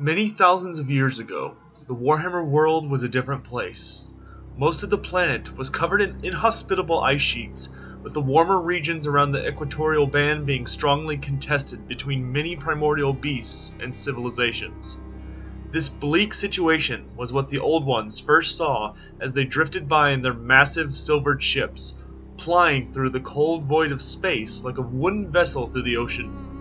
Many thousands of years ago, the Warhammer world was a different place. Most of the planet was covered in inhospitable ice sheets, with the warmer regions around the equatorial band being strongly contested between many primordial beasts and civilizations. This bleak situation was what the Old Ones first saw as they drifted by in their massive silvered ships, plying through the cold void of space like a wooden vessel through the ocean.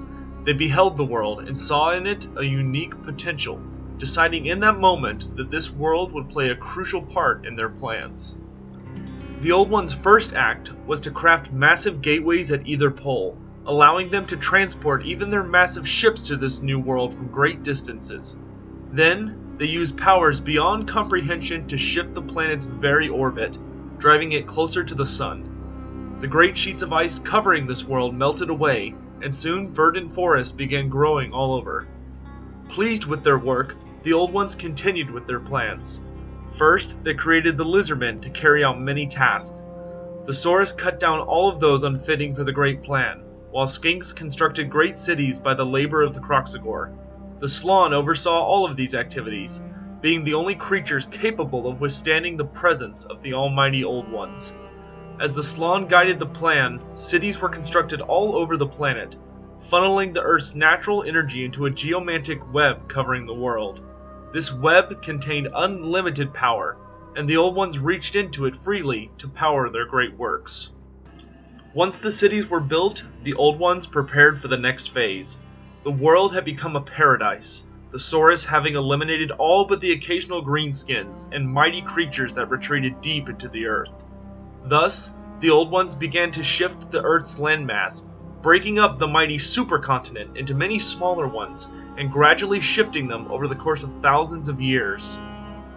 They beheld the world and saw in it a unique potential, deciding in that moment that this world would play a crucial part in their plans. The Old One's first act was to craft massive gateways at either pole, allowing them to transport even their massive ships to this new world from great distances. Then, they used powers beyond comprehension to shift the planet's very orbit, driving it closer to the sun. The great sheets of ice covering this world melted away, and soon verdant forests began growing all over. Pleased with their work, the Old Ones continued with their plans. First, they created the Lizardmen to carry out many tasks. The Saurus cut down all of those unfitting for the Great Plan, while Skinks constructed great cities by the labor of the Kroxigor. The Slaan oversaw all of these activities, being the only creatures capable of withstanding the presence of the almighty Old Ones. As the Slaan guided the plan, cities were constructed all over the planet, funneling the Earth's natural energy into a geomantic web covering the world. This web contained unlimited power, and the Old Ones reached into it freely to power their great works. Once the cities were built, the Old Ones prepared for the next phase. The world had become a paradise, the Saurus having eliminated all but the occasional greenskins and mighty creatures that retreated deep into the earth. Thus, the Old Ones began to shift the Earth's landmass, breaking up the mighty supercontinent into many smaller ones and gradually shifting them over the course of thousands of years.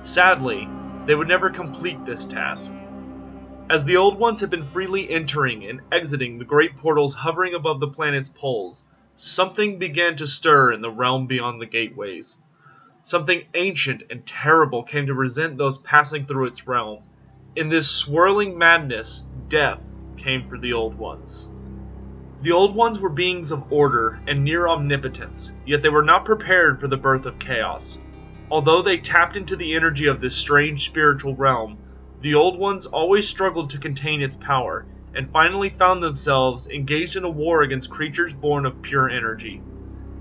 Sadly, they would never complete this task. As the Old Ones had been freely entering and exiting the great portals hovering above the planet's poles, something began to stir in the realm beyond the gateways. Something ancient and terrible came to resent those passing through its realm. In this swirling madness, death came for the Old Ones. The Old Ones were beings of order and near omnipotence, yet they were not prepared for the birth of chaos. Although they tapped into the energy of this strange spiritual realm, the Old Ones always struggled to contain its power, and finally found themselves engaged in a war against creatures born of pure energy.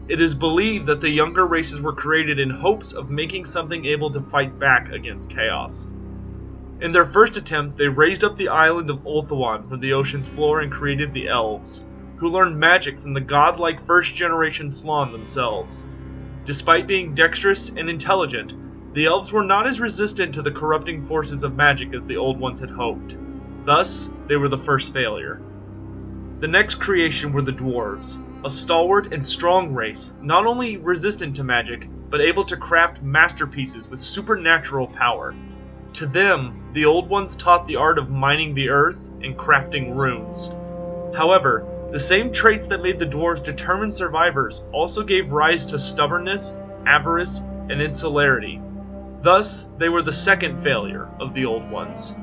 It is believed that the younger races were created in hopes of making something able to fight back against chaos. In their first attempt, they raised up the island of Ulthuan from the ocean's floor and created the Elves, who learned magic from the godlike first generation Slaan themselves. Despite being dexterous and intelligent, the Elves were not as resistant to the corrupting forces of magic as the Old Ones had hoped. Thus, they were the first failure. The next creation were the Dwarves, a stalwart and strong race, not only resistant to magic, but able to craft masterpieces with supernatural power. To them, the Old Ones taught the art of mining the earth and crafting runes. However, the same traits that made the dwarves determined survivors also gave rise to stubbornness, avarice, and insularity. Thus, they were the second failure of the Old Ones.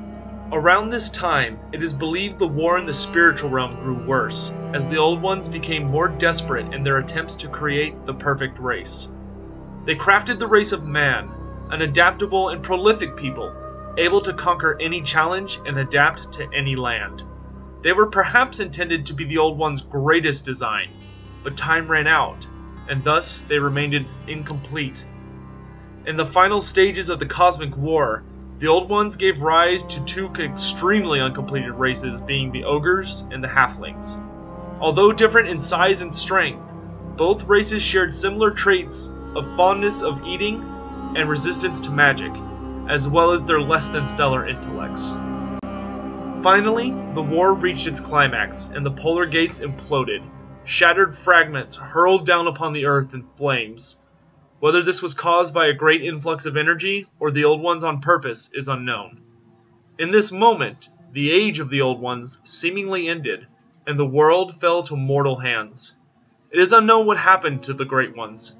Around this time, it is believed the war in the spiritual realm grew worse, as the Old Ones became more desperate in their attempts to create the perfect race. They crafted the race of man, an adaptable and prolific people, able to conquer any challenge and adapt to any land. They were perhaps intended to be the Old One's greatest design, but time ran out, and thus they remained incomplete. In the final stages of the Cosmic War, the Old Ones gave rise to two extremely uncompleted races, being the Ogres and the Halflings. Although different in size and strength, both races shared similar traits of fondness of eating and resistance to magic, as well as their less than stellar intellects. Finally, the war reached its climax, and the polar gates imploded. Shattered fragments hurled down upon the earth in flames. Whether this was caused by a great influx of energy, or the Old Ones on purpose, is unknown. In this moment, the age of the Old Ones seemingly ended, and the world fell to mortal hands. It is unknown what happened to the Great Ones.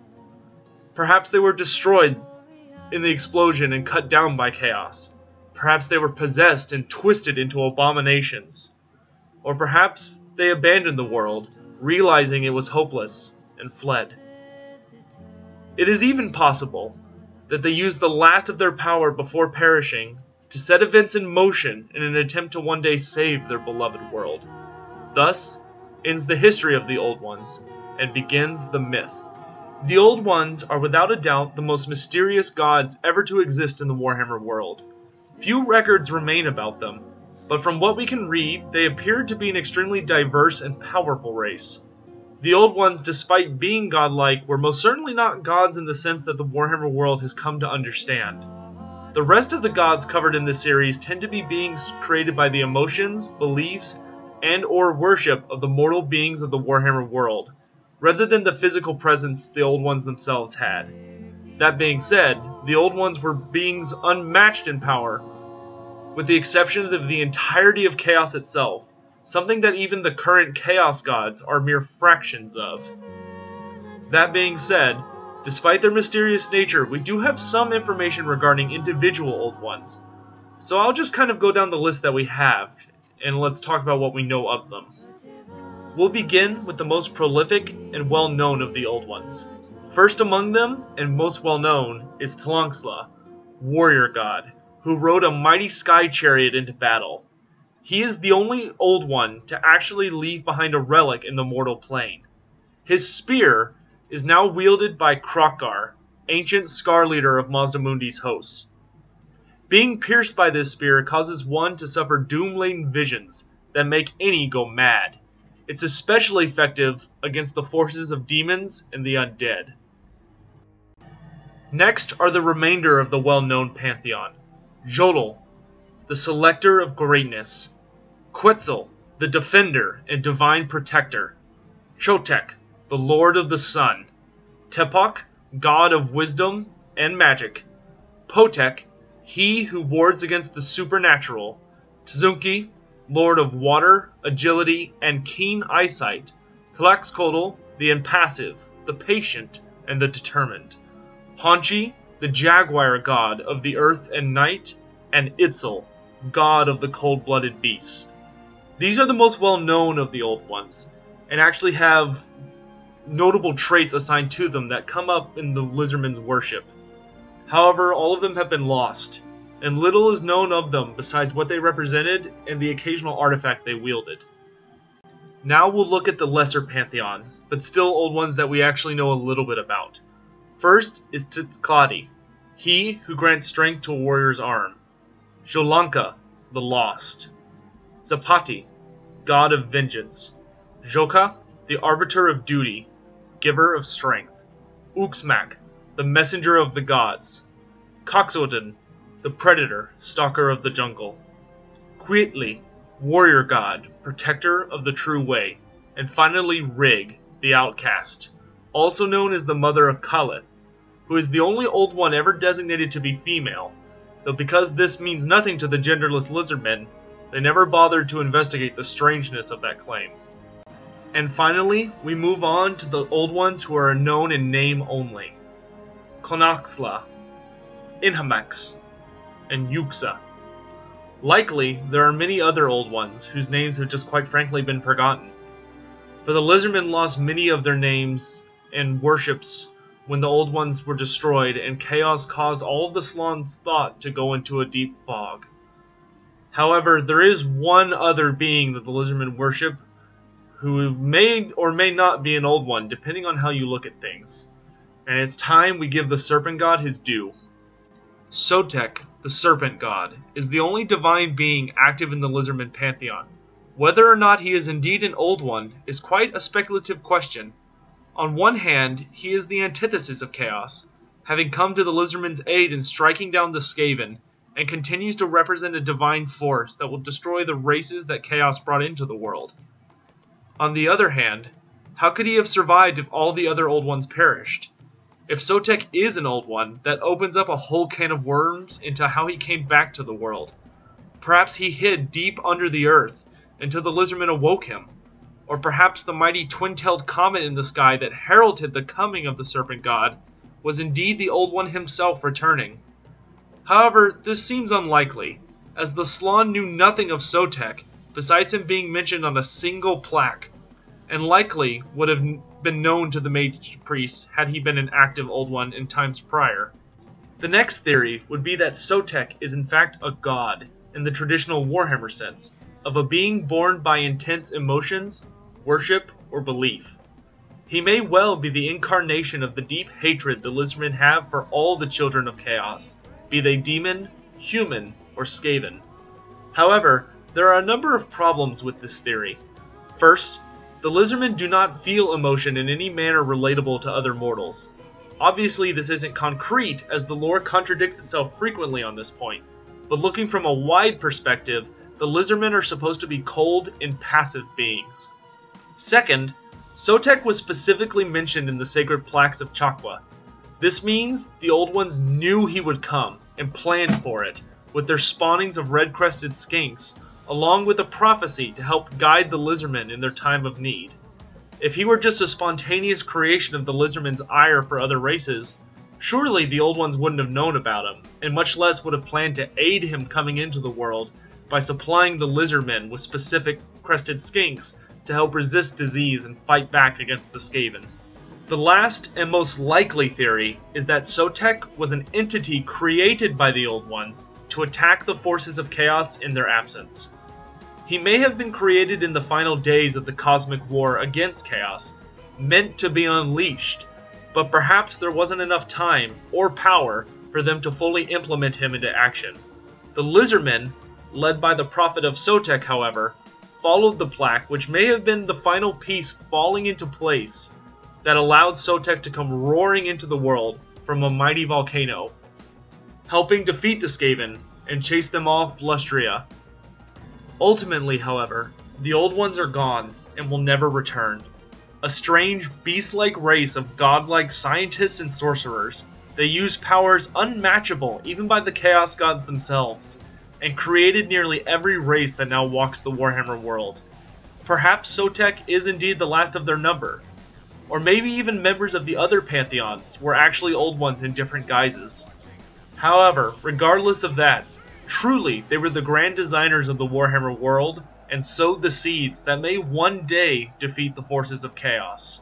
Perhaps they were destroyed in the explosion and cut down by chaos. Perhaps they were possessed and twisted into abominations. Or perhaps they abandoned the world, realizing it was hopeless, and fled. It is even possible that they used the last of their power before perishing to set events in motion in an attempt to one day save their beloved world. Thus ends the history of the Old Ones and begins the myth. The Old Ones are without a doubt the most mysterious gods ever to exist in the Warhammer world. Few records remain about them, but from what we can read, they appear to be an extremely diverse and powerful race. The Old Ones, despite being godlike, were most certainly not gods in the sense that the Warhammer world has come to understand. The rest of the gods covered in this series tend to be beings created by the emotions, beliefs, and or worship of the mortal beings of the Warhammer world, rather than the physical presence the Old Ones themselves had. That being said, the Old Ones were beings unmatched in power, with the exception of the entirety of Chaos itself, something that even the current Chaos gods are mere fractions of. That being said, despite their mysterious nature, we do have some information regarding individual Old Ones. So I'll just kind of go down the list that we have, and let's talk about what we know of them. We'll begin with the most prolific and well known of the Old Ones. First among them, and most well known, is Tlanxla, warrior god, who rode a mighty sky chariot into battle. He is the only Old One to actually leave behind a relic in the mortal plane. His spear is now wielded by Kroq-Gar, ancient Scar leader of Mazdamundi's hosts. Being pierced by this spear causes one to suffer doom-laden visions that make any go mad. It's especially effective against the forces of demons and the undead. Next are the remainder of the well-known pantheon. Xotl, the selector of greatness. Quetzl, the defender and divine protector. Chotec, the lord of the sun. Tepok, god of wisdom and magic. Potek, he who wards against the supernatural. Tzunki, lord of water, agility, and keen eyesight. Tlazcotl, the impassive, the patient, and the determined. Huanchi, the jaguar god of the earth and night. And Itzl, god of the cold-blooded beasts. These are the most well known of the old ones, and actually have notable traits assigned to them that come up in the Lizardmen's worship. However, all of them have been lost, and little is known of them besides what they represented and the occasional artifact they wielded. Now we'll look at the lesser pantheon, but still old ones that we actually know a little bit about. First is Txadi, he who grants strength to a warrior's arm. Xholankha, the lost. Xapati, god of vengeance. Joka, the arbiter of duty, giver of strength. Uxmak, the messenger of the gods. Koxodon, the predator, stalker of the jungle. Quitli, warrior god, protector of the true way. And finally Rig, the outcast, also known as the mother of Khaleth, who is the only old one ever designated to be female, though because this means nothing to the genderless lizardmen, they never bothered to investigate the strangeness of that claim. And finally, we move on to the old ones who are known in name only. Konaxla, Inhamax, and Yuxa. Likely, there are many other old ones whose names have just quite frankly been forgotten. For the lizardmen lost many of their names and worships when the old ones were destroyed, and chaos caused all of the Slaan's thought to go into a deep fog. However, there is one other being that the lizardmen worship who may or may not be an old one, depending on how you look at things. And it's time we give the serpent god his due. Sotek, the serpent god, is the only divine being active in the lizardman pantheon. Whether or not he is indeed an old one is quite a speculative question. On one hand, he is the antithesis of chaos, having come to the lizardman's aid in striking down the Skaven and continues to represent a divine force that will destroy the races that Chaos brought into the world. On the other hand, how could he have survived if all the other Old Ones perished? If Sotek is an Old One, that opens up a whole can of worms into how he came back to the world. Perhaps he hid deep under the earth until the lizardmen awoke him. Or perhaps the mighty twin-tailed comet in the sky that heralded the coming of the Serpent God was indeed the Old One himself returning. However, this seems unlikely, as the Slaan knew nothing of Sotek, besides him being mentioned on a single plaque, and likely would have been known to the mage priest had he been an active Old One in times prior. The next theory would be that Sotek is in fact a god, in the traditional Warhammer sense, of a being born by intense emotions, worship, or belief. He may well be the incarnation of the deep hatred the Lizardmen have for all the children of Chaos, be they demon, human, or Skaven. However, there are a number of problems with this theory. First, the Lizardmen do not feel emotion in any manner relatable to other mortals. Obviously, this isn't concrete, as the lore contradicts itself frequently on this point, but looking from a wide perspective, the Lizardmen are supposed to be cold and passive beings. Second, Sotek was specifically mentioned in the sacred plaques of Chakwa. This means the Old Ones knew he would come, and planned for it, with their spawnings of red-crested skinks, along with a prophecy to help guide the Lizardmen in their time of need. If he were just a spontaneous creation of the Lizardmen's ire for other races, surely the Old Ones wouldn't have known about him, and much less would have planned to aid him coming into the world by supplying the Lizardmen with specific crested skinks to help resist disease and fight back against the Skaven. The last and most likely theory is that Sotek was an entity created by the Old Ones to attack the forces of Chaos in their absence. He may have been created in the final days of the cosmic war against Chaos, meant to be unleashed, but perhaps there wasn't enough time or power for them to fully implement him into action. The Lizardmen, led by the Prophet of Sotek, however, followed the plaque, which may have been the final piece falling into place that allowed Sotek to come roaring into the world from a mighty volcano, helping defeat the Skaven and chase them off Lustria Ultimately, however, the Old Ones are gone and will never return. A strange, beast-like race of godlike scientists and sorcerers. They used powers unmatchable even by the Chaos Gods themselves, and created nearly every race that now walks the Warhammer world. Perhaps Sotek is indeed the last of their number, or maybe even members of the other pantheons were actually Old Ones in different guises. However, regardless of that, Truly, they were the grand designers of the Warhammer world, and sowed the seeds that may one day defeat the forces of chaos.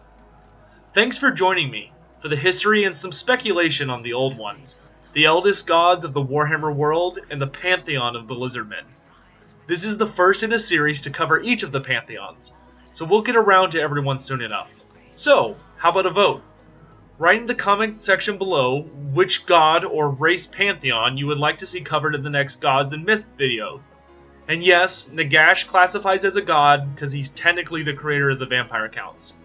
Thanks for joining me for the history and some speculation on the Old Ones, the eldest gods of the Warhammer world, and the pantheon of the Lizardmen. This is the first in a series to cover each of the pantheons, so we'll get around to everyone soon enough. So, how about a vote? Write in the comment section below which god or race pantheon you would like to see covered in the next Gods and Myth video. And yes, Nagash classifies as a god because he's technically the creator of the Vampire Counts.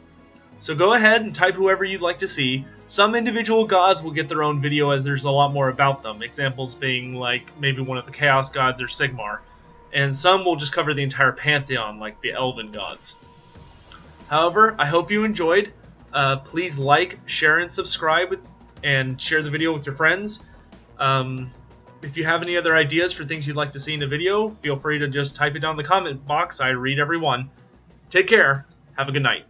So go ahead and type whoever you'd like to see. Some individual gods will get their own video as there's a lot more about them, examples being like maybe one of the Chaos gods or Sigmar. And some will just cover the entire pantheon like the Elven gods. However, I hope you enjoyed. Uh, please like, share, and subscribe, and share the video with your friends. Um, if you have any other ideas for things you'd like to see in a video, feel free to just type it down in the comment box. I read every one. Take care. Have a good night.